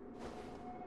you